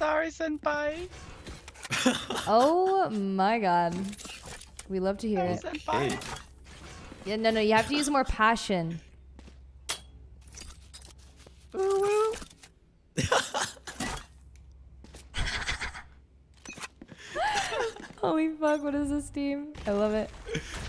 sorry, senpai. Oh my god. We love to hear Sorry, it. senpai. Yeah, no, no, you have to use more passion. Holy fuck, what is this team? I love it.